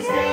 comes